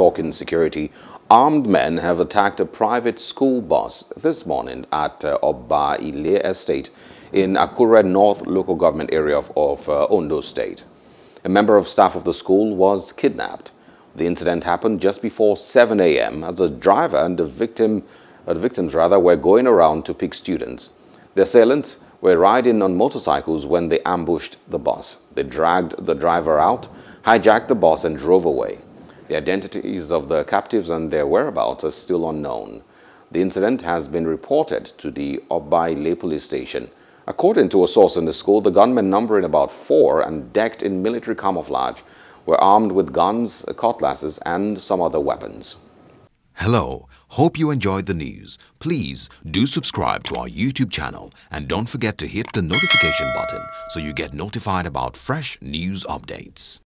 talking security, armed men have attacked a private school bus this morning at uh, Oba Ile Estate in Akure North local government area of, of uh, Ondo State. A member of staff of the school was kidnapped. The incident happened just before 7 a.m. as the driver and the victim, uh, the victims rather, were going around to pick students. The assailants were riding on motorcycles when they ambushed the bus. They dragged the driver out, hijacked the bus and drove away. The identities of the captives and their whereabouts are still unknown. The incident has been reported to the Oba Ile police station. According to a source in the school, the gunmen numbering about four and decked in military camouflage were armed with guns, cutlasses and some other weapons. Hello, hope you enjoyed the news. Please do subscribe to our YouTube channel and don't forget to hit the notification button so you get notified about fresh news updates.